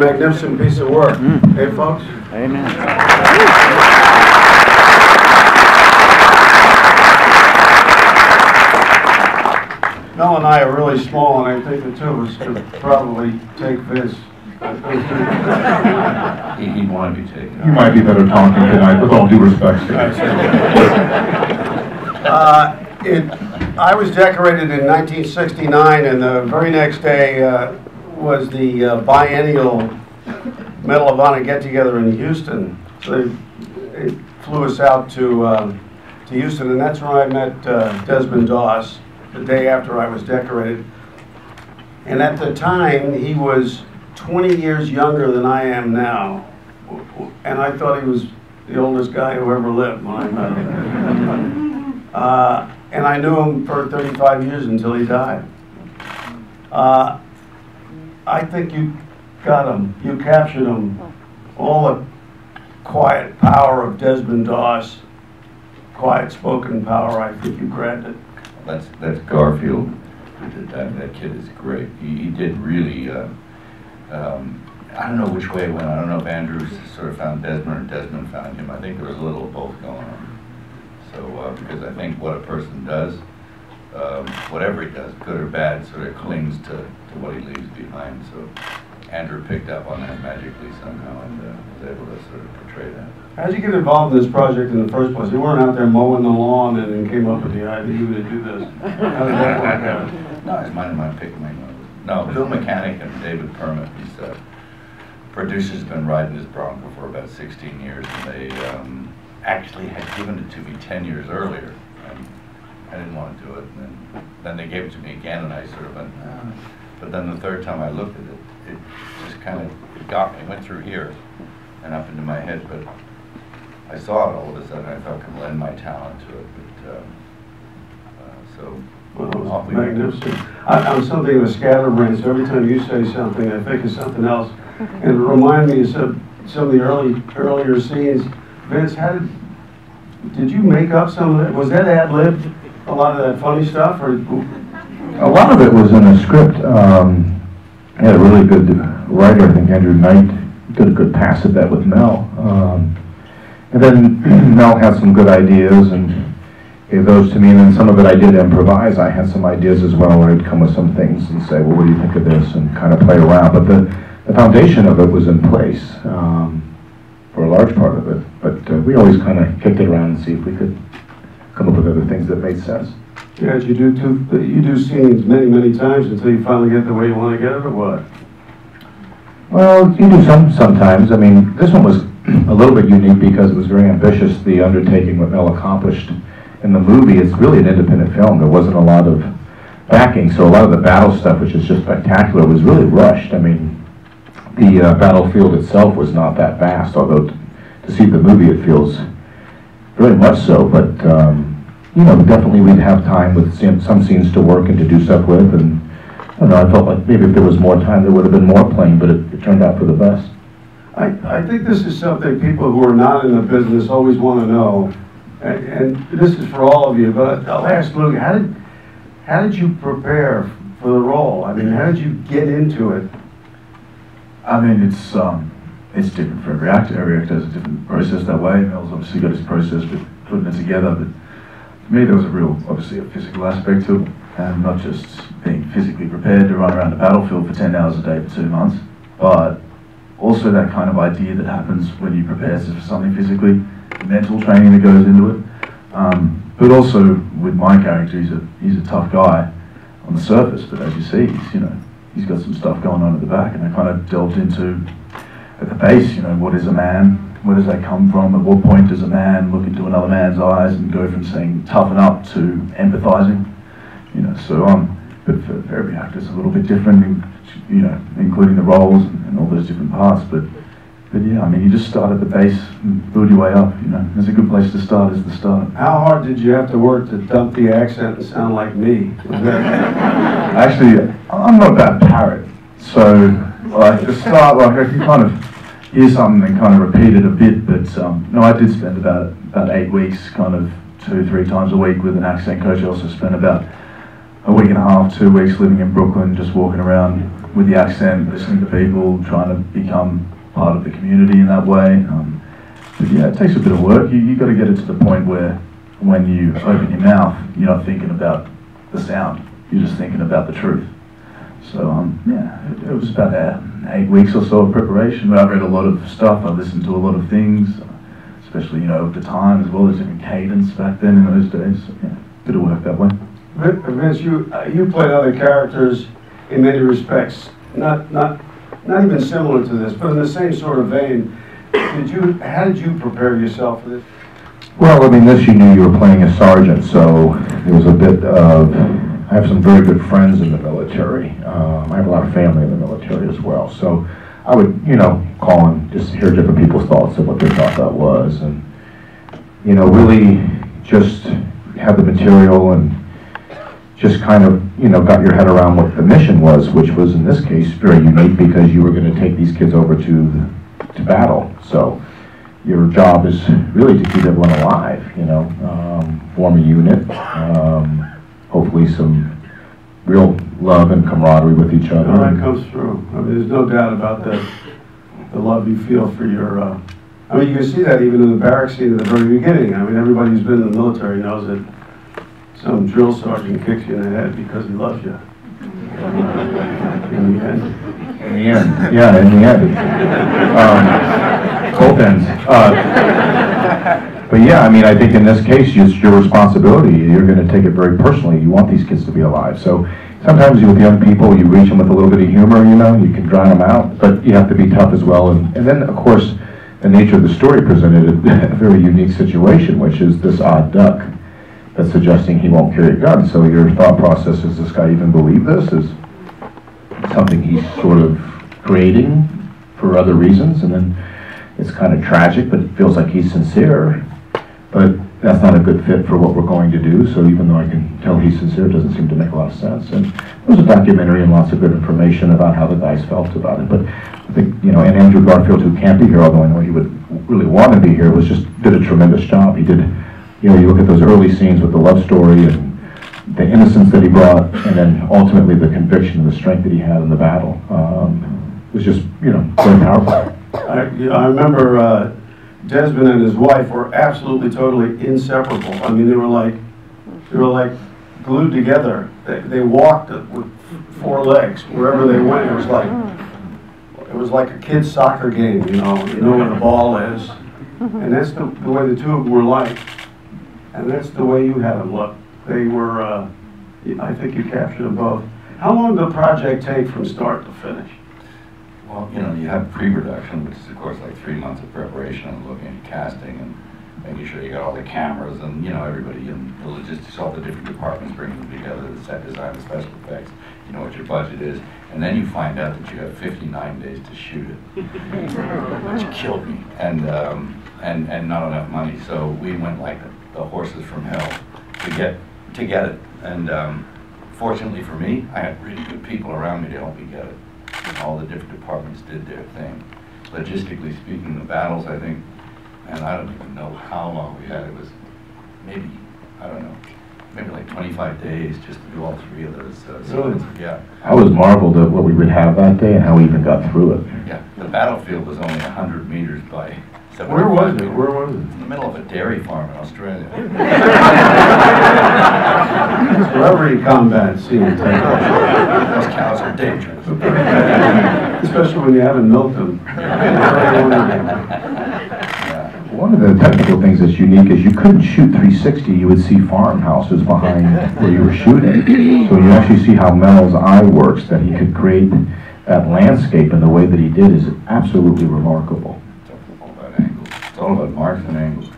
magnificent piece of work. Hey, folks? Amen. Mel and I are really small, and I think the two of us could probably take this. He, he'd want to be taken. You might be better talking tonight, with all due respect. Uh, It, I was decorated in 1969, and the very next day uh, was the uh, biennial Medal of Honor get-together in Houston. So they they flew us out to, uh, to Houston, and that's where I met uh, Desmond Doss, the day after I was decorated. And at the time, he was 20 years younger than I am now. And I thought he was the oldest guy who ever lived when I met him. Uh, and I knew him for 35 years until he died. Uh, I think you got him, you captured him, all the quiet power of Desmond Doss, quiet spoken power, I think you granted. That's, that's Garfield. That, that, that kid is great. He, he did really, uh, um, I don't know which way it went. I don't know if Andrew sort of found Desmond or Desmond found him. I think there was a little of both going on. So, uh, because I think what a person does, um, whatever he does, good or bad, sort of clings to, to what he leaves behind. So Andrew picked up on that magically somehow and uh, was able to sort of portray that. How'd you get involved in this project in the first place? You weren't out there mowing the lawn and then came up with the idea to do this. How did that work out? No, it's mine, and mine picking my nose. No, Bill Mechanic and David Permut, these producer's been riding this Bronco for about 16 years, and they um, actually had given it to me 10 years earlier, and I didn't want to do it. And then, then they gave it to me again, and I sort of went, "Ah." but then the third time I looked at it, it just kind of got me, went through here and up into my head, but I saw it all of a sudden, I thought I could lend my talent to it, but, um, uh, so. Well, it was off we went. magnificent. I, I'm something of a scatterbrain, so every time you say something, I think of something else. And it reminded me of some, some of the early, earlier scenes. Vince, how did, did you make up some of it? Was that ad-libbed, a lot of that funny stuff, or? A lot of it was in the script. Um, I had a really good writer, I think Andrew Knight, did a good pass at that with Mel. Um, and then Mel had some good ideas and gave those to me, and then some of it I did improvise. I had some ideas as well, where I'd come with some things and say, well, what do you think of this, and kind of play around. But the, the foundation of it was in place um, for a large part of it. But uh, we always kind of kicked it around and see if we could come up with other things that made sense. Yeah, you do two, you do scenes many, many times until you finally get the way you want to get it, or what? Well, you do some sometimes. I mean, this one was a little bit unique because it was very ambitious, the undertaking what Mel accomplished in the movie. It's really an independent film. There wasn't a lot of backing, so a lot of the battle stuff, which is just spectacular, was really rushed. I mean, the uh, battlefield itself was not that vast, although t- to see the movie, it feels very much so. But um, you know, definitely we'd have time with some some scenes to work and to do stuff with, and I don't know. I felt like maybe if there was more time, there would have been more playing, but it, it turned out for the best. I, I think this is something people who are not in the business always want to know. And, and this is for all of you, but I'll ask Luke, how did, how did you prepare for the role? I mean, how did you get into it? I mean, it's um, it's different for every actor. Every actor has a different process that way. Mel's obviously got his process with putting it together, but for me, there was a real, obviously, a physical aspect to it, and not just being physically prepared to run around the battlefield for 10 hours a day for two months, but also that kind of idea that happens when you prepare for something physically, the mental training that goes into it. Um, but also with my character, he's a he's a tough guy on the surface, but as you see, he's you know he's got some stuff going on at the back, and I kind of delved into at the base, you know, what is a man? Where does that come from? At what point does a man look into another man's eyes and go from saying toughen up to empathizing? You know, so um, but for, for every actor, it's a little bit different, in, you know, including the roles and, and all those different parts. But but yeah, I mean, you just start at the base and build your way up. You know, it's a good place to start. Is the start. How hard did you have to work to dump the accent and sound like me? Actually, I'm not that parrot, so like the start, like I can kind of hear something and kind of repeat it a bit. But um, no, I did spend about about eight weeks, kind of two three times a week with an accent coach. I also spent about a week and a half, two weeks living in Brooklyn, just walking around with the accent, listening to people, trying to become part of the community in that way. Um, but yeah, it takes a bit of work. You you got to get it to the point where when you open your mouth, you're not thinking about the sound. You're just thinking about the truth. So um, yeah, it, it was about uh, eight weeks or so of preparation. But I've read a lot of stuff. I listened to a lot of things, especially you know of the time as well as different cadence back then in those days. So, yeah, bit of work that way. Vin- Vince, you, uh, you played other characters in many respects, not, not, not even similar to this, but in the same sort of vein. Did you, how did you prepare yourself for this? Well, I mean, this you knew you were playing a sergeant, so it was a bit of, I have some very good friends in the military. Um, I have a lot of family in the military as well, so I would, you know, call and just hear different people's thoughts of what they thought that was, and, you know, really just have the material and just kind of, you know, got your head around what the mission was, which was in this case very unique because you were going to take these kids over to, to battle. So your job is really to keep everyone alive, you know, um, form a unit, um, hopefully some real love and camaraderie with each other. All that comes through. I mean, there's no doubt about the, the love you feel for your, uh, I mean, you can see that even in the barracks scene at the very beginning. I mean, everybody who's been in the military knows that some drill sergeant kicks you in the head because he loves you. In the end. In the end, yeah, in the end. Um, Both ends. Uh, But yeah, I mean, I think in this case, it's your responsibility. You're gonna take it very personally. You want these kids to be alive. So sometimes you with young people, you reach them with a little bit of humor, you know, you can drown them out, but you have to be tough as well. And, and then, of course, the nature of the story presented a very unique situation, which is this odd duck that's suggesting he won't carry a gun. So your thought process, does this guy even believe this? Is something he's sort of creating for other reasons, and then it's kind of tragic, but it feels like he's sincere. But that's not a good fit for what we're going to do, so even though I can tell he's sincere, it doesn't seem to make a lot of sense. And there was a documentary and lots of good information about how the guys felt about it, but I think, you know, and Andrew Garfield, who can't be here, although I know he would really want to be here, was just, did a tremendous job. He did, you know, you look at those early scenes with the love story and the innocence that he brought, and then ultimately the conviction and the strength that he had in the battle. Um, it was just, you know, very powerful. I, I remember, uh, Desmond and his wife were absolutely totally inseparable. I mean, they were like, they were like glued together. They, they walked with four legs wherever they went. It was like, it was like a kid's soccer game, you know, you know where the ball is. And that's the, the way the two of them were like. And that's the way you had them look. They were, uh, I think you captured them both. How long did the project take from start to finish? Well, you know, you have pre-production, which is of course like three months of preparation and looking at casting and making sure you got all the cameras and, you know, everybody and the logistics, all the different departments bringing them together, the set design, the special effects, you know what your budget is. And then you find out that you have 59 days to shoot it, which killed me. And, um, and, and not enough money. So we went like the horses from hell to get, to get it. And, um, fortunately for me, I had really good people around me to help me get it all the different departments did their thing. Logistically speaking, the battles, I think, and I don't even know how long we had, it was maybe, I don't know, maybe like 25 days just to do all three of those uh, Really? Yeah, I was marveled at what we would have that day and how we even got through it. yeah. The battlefield was only 100 meters by 75 Where was it? meters. Where was it? In the middle of a dairy farm in Australia. For every combat scene. Those cows are dangerous. Especially when you haven't milked them. One of the technical things that's unique is you couldn't shoot 360, you would see farmhouses behind where you were shooting. So you actually see how Mel's eye works, that he could create that landscape in the way that he did is absolutely remarkable. It's all about angles. It's all about marks and angles.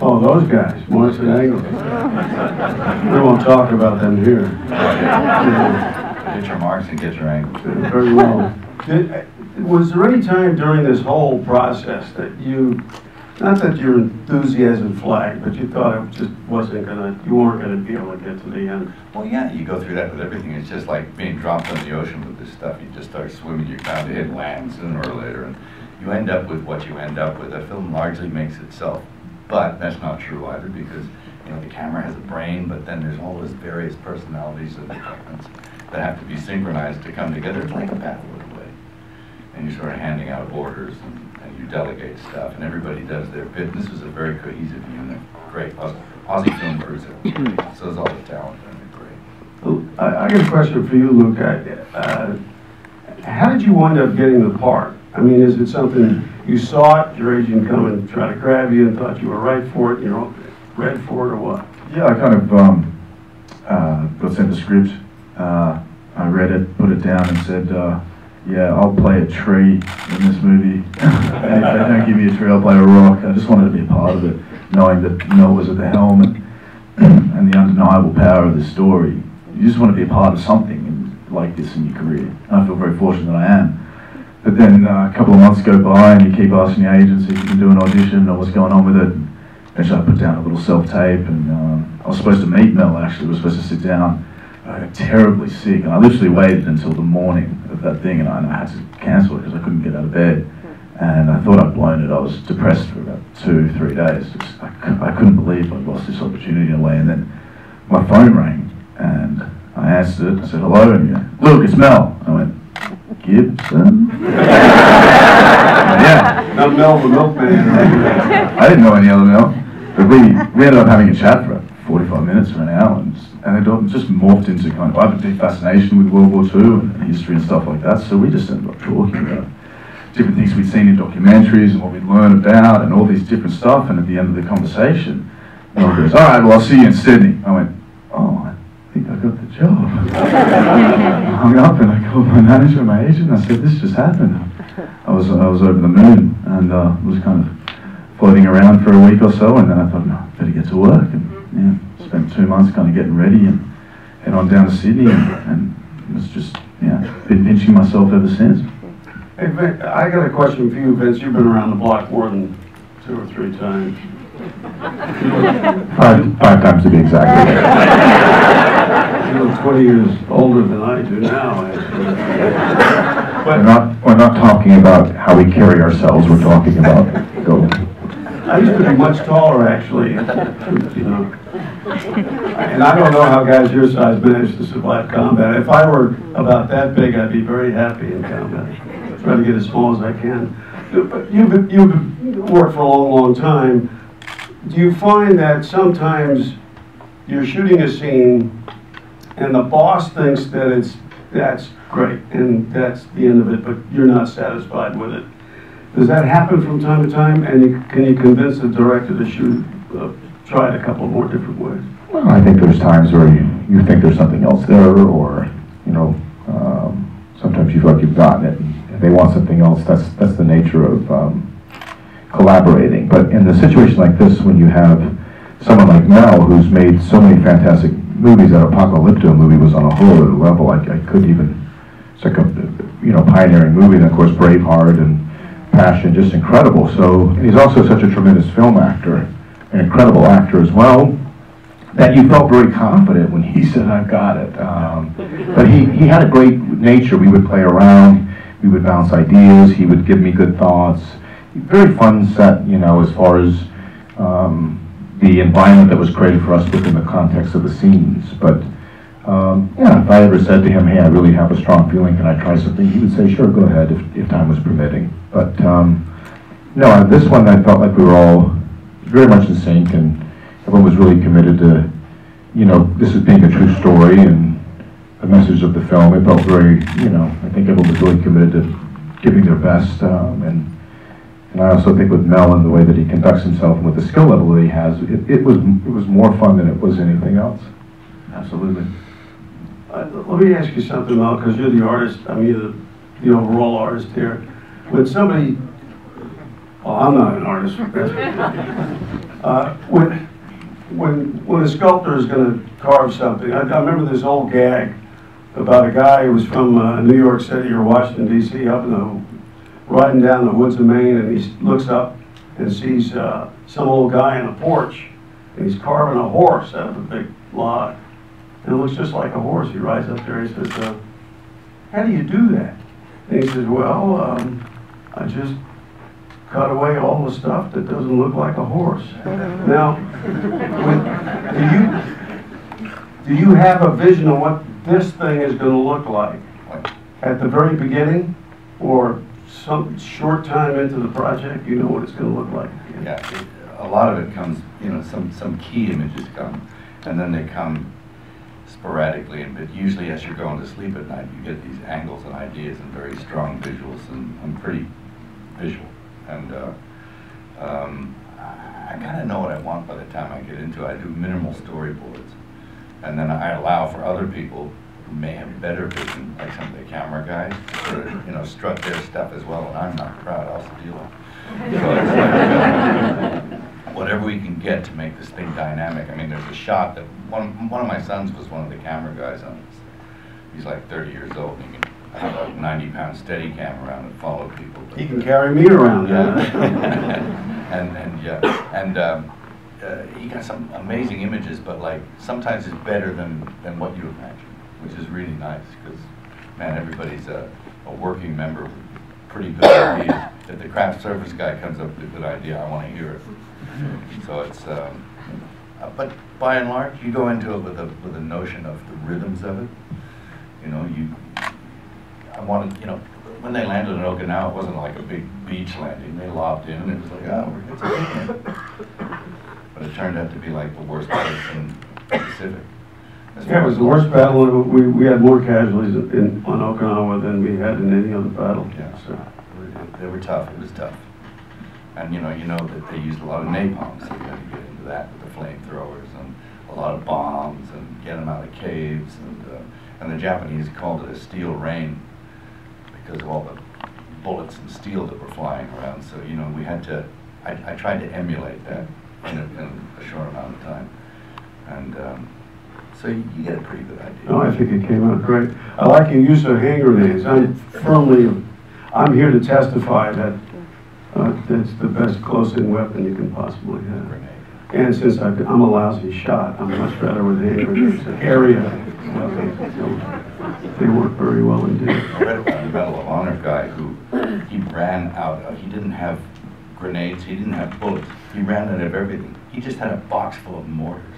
Oh, those guys, Morris and Engel. We won't talk about them here. Get your marks and get your angles. Very well. Did- Was there any time during this whole process that you, not that your enthusiasm flagged, but you thought it just wasn't gonna, you weren't gonna be able to get to the end? Well, yeah, you go through that with everything. It's just like being dropped in the ocean with this stuff. You just start swimming, you're bound to hit land sooner or later, and you end up with what you end up with. A film largely makes itself But that's not true either because, you know, the camera has a brain, but then there's all those various personalities and departments that have to be synchronized to come together. It's like a pathway way. And you're sort of handing out orders and, and you delegate stuff and everybody does their bit. This was a very cohesive unit. Great. Aus- Aussie film crews. are- So is all the talent. and they're great. Well, I, I got a question for you, Luke. I- uh, How did you wind up getting the part? I mean, is it something, you saw it, your agent come and try to grab you and thought you were right for it, you know, read for it or what? Yeah, I kind of um, uh, got sent the script. Uh, I read it, put it down, and said, uh, "Yeah, I'll play a tree in this movie. and if they don't give me a tree, I'll play a rock." I just wanted to be a part of it, knowing that Mel was at the helm and, and the undeniable power of the story. You just want to be a part of something like this in your career. And I feel very fortunate that I am. But then uh, a couple of months go by, and you keep asking the agents if you can do an audition or what's going on with it. Eventually, I put down a little self-tape, and um, I was supposed to meet Mel. Actually, we were supposed to sit down. I got terribly sick, and I literally waited until the morning of that thing, and I, and I had to cancel it because I couldn't get out of bed. And I thought I'd blown it. I was depressed for about two, three days. Just, I, I couldn't believe I'd lost this opportunity in a way. And then my phone rang, and I answered it. I said, "Hello," and you, Luke, it's Mel. I went, Gibson. yeah. Not Mel the milkman, right? I didn't know any other Mel, but we, we ended up having a chat for 45 minutes or an hour, and, and it just morphed into kind of, I have a deep fascination with World War II and history and stuff like that, so we just ended up talking about different things we'd seen in documentaries and what we'd learned about and all these different stuff, and at the end of the conversation, Mel goes, all right, well, I'll see you in Sydney. I went, oh, I think I got the job. I hung up and I called my manager, my agent, and I said, this just happened. I was, I was over the moon and uh, was kind of floating around for a week or so, and then I thought, no, I better get to work. And yeah, spent two months kind of getting ready and head on down to Sydney, and, and was just yeah, been pinching myself ever since. Hey, Vic, I got a question for you, Vince. You've been around the block more than two or three times. Five, five times to be exact. You 20 years older than I do now, actually. We're not, we're not talking about how we carry ourselves, we're talking about, go. I used to be much taller, actually, you know. And I don't know how guys your size manage to survive combat. If I were about that big, I'd be very happy in combat. Try to get as small as I can. But You've, you've worked for a long, long time. Do you find that sometimes you're shooting a scene and the boss thinks that it's, that's great and that's the end of it, but you're not satisfied with it? Does that happen from time to time, and you- can you convince the director to shoot, uh, try it a couple more different ways? Well, I think there's times where you, you think there's something else there, or, you know, um, sometimes you feel like you've gotten it, and they want something else, that's, that's the nature of, um, collaborating. But in a situation like this, when you have someone like Mel, who's made so many fantastic movies, that Apocalypto movie was on a whole other level, I, I couldn't even, it's like a, you know, pioneering movie, and of course Braveheart and Passion, just incredible. So, he's also such a tremendous film actor, an incredible actor as well, that you felt very confident when he said, I've got it. Um, but he, he had a great nature. We would play around, we would bounce ideas, he would give me good thoughts. Very fun set, you know, as far as um, the environment that was created for us within the context of the scenes. But um, yeah, if I ever said to him, hey, I really have a strong feeling, can I try something? He would say, sure, go ahead, if, if time was permitting. But um, no, on this one, I felt like we were all very much in sync, and everyone was really committed to, you know, this is being a true story and the message of the film. It felt very, you know, I think everyone was really committed to giving their best, um, and and I also think with Mel and the way that he conducts himself and with the skill level that he has, it, it was it was more fun than it was anything else. Absolutely. Uh, Let me ask you something, Mel, because you're the artist, I mean, the, the overall artist here. When somebody, well, I'm not an artist. Uh, When, when, when a sculptor is gonna carve something, I, I remember this old gag about a guy who was from uh, New York City or Washington DC, up in the, riding down the woods of Maine, and he looks up and sees uh, some old guy on a porch, and he's carving a horse out of a big log. And it looks just like a horse. He rides up there, he says, uh, how do you do that? And he says, well, um, I just cut away all the stuff that doesn't look like a horse. Now, with- do you, do you have a vision of what this thing is gonna look like? At the very beginning, or some short time into the project, you know what it's gonna look like? Yeah, it- a lot of it comes, you know, some, some key images come, and then they come sporadically, and but usually as you're going to sleep at night, you get these angles and ideas and very strong visuals, and I'm pretty visual. And, uh, um, I kinda know what I want by the time I get into it. I do minimal storyboards. And then I allow for other people may have better vision, like some of the camera guys, to sort of, you know, strut their stuff as well, and I'm not proud, I'll steal it. So it's like, uh, whatever we can get to make this thing dynamic. I mean, there's a shot that, one, one of my sons was one of the camera guys on this. He's like thirty years old, and he can have a ninety pound steady cam around and follow people. but- He can carry me around, yeah. yeah. And, and, yeah, and, um, uh, he got some amazing images, but like, sometimes it's better than, than what you imagine, which is really nice, because, man, everybody's a, a working member pretty good ideas. If the craft service guy comes up with a good idea, I wanna hear it. So it's, um, uh, but by and large, you go into it with a, with a notion of the rhythms of it. You know, you, I wanted, you know, when they landed in Okinawa, it wasn't like a big beach landing. They lobbed in and it was like, oh, we're a picnic. But it turned out to be like the worst place in the Pacific. Yeah, it was the worst battle, and we, we had more casualties in, on Okinawa than we had in any other battle. Yeah, So, they were tough, it was tough. And you know, you know that they used a lot of napalm, so you had to get into that with the flamethrowers and a lot of bombs and get them out of caves and, uh, and the Japanese called it a steel rain because of all the bullets and steel that were flying around. So, you know, we had to, I, I tried to emulate that in a, in a short amount of time. And, um, so you, you get a pretty good idea. No, I think it came out great. I like your use of hand grenades. I'm firmly, I'm here to testify that, uh, that's the best close-in weapon you can possibly have. Grenade. And since I've, I'm a lousy shot, I'm much better with hand grenades. Area weapons, so they work very well indeed. I read about a Medal of Honor guy who, he ran out, of- he didn't have grenades, he didn't have bullets, he ran out of everything. He just had a box full of mortars.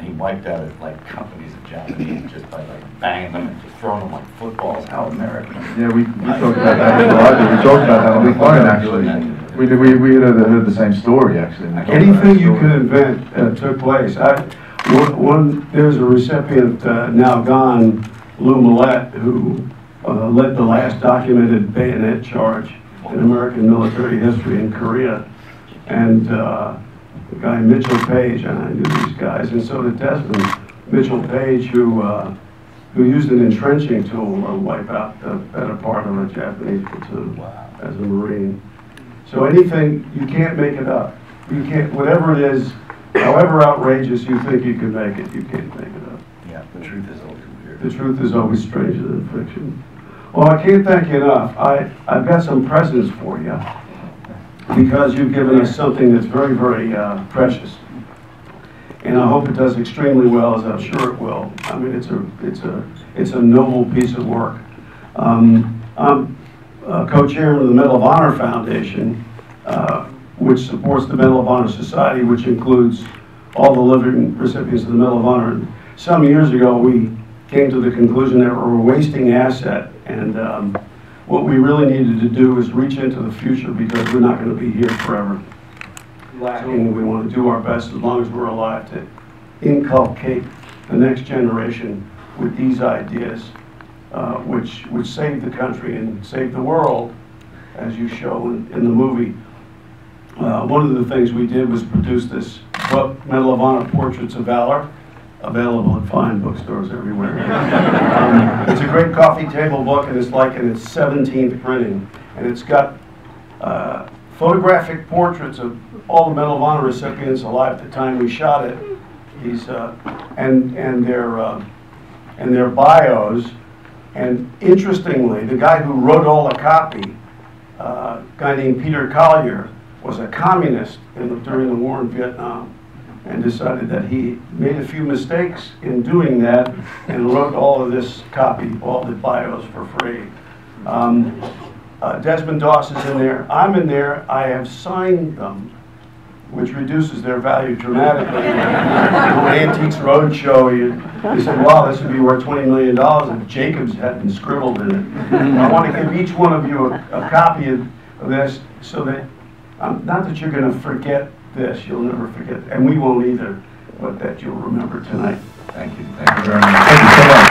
And he wiped out like companies of Japanese just by like banging them and just throwing them like footballs. How American. Yeah, we, we talked about that with Roger, we talked about that on the phone, actually. We, we, we had heard the same story, actually. We talked about Anything you story. could invent uh, took place. I, one, one- there's a recipient, uh, now gone, Lou Millett, who uh, led the last documented bayonet charge in American military history in Korea. And uh, the guy Mitchell Paige, and I knew these guys, and so did Desmond Mitchell Paige, who, uh, who used an entrenching tool to wipe out the better part of a Japanese platoon Wow. as a Marine. So anything, you can't make it up. You can't, whatever it is, however outrageous you think you can make it, you can't make it up. Yeah, the truth is always weird. The truth is always stranger than fiction. Well, I can't thank you enough. I, I've got some presents for you because you've given us something that's very, very uh, precious. And I hope it does extremely well, as I'm sure it will. I mean, it's a, it's a, it's a noble piece of work. Um, I'm uh, co-chairman of the Medal of Honor Foundation, uh, which supports the Medal of Honor Society, which includes all the living recipients of the Medal of Honor. Some years ago, we came to the conclusion that we're a wasting asset, and um, what we really needed to do is reach into the future because we're not going to be here forever. And we want to do our best as long as we're alive to inculcate the next generation with these ideas, uh, which, which save the country and save the world, as you show in, in the movie. Uh, one of the things we did was produce this book, Medal of Honor Portraits of Valor, available at fine bookstores everywhere. Um, It's a great coffee table book, and it's like in its 17th printing, and it's got uh, photographic portraits of all the Medal of Honor recipients alive at the time we shot it. Uh, and, and their, uh, and their bios. And interestingly, the guy who wrote all the copy, uh, a guy named Peter Collier, was a communist in during the war in Vietnam and decided that he made a few mistakes in doing that and wrote all of this copy, all the bios for free. Um, Uh, Desmond Doss is in there, I'm in there, I have signed them, which reduces their value dramatically. Antiques Roadshow, you, said, wow, this would be worth twenty million dollars, if Jacobs hadn't scribbled in it. I want to give each one of you a, a copy of, of this, so that, um, not that you're gonna forget this, you'll never forget, and we won't either, but that you'll remember tonight. Thank you, thank you very much. Thank you,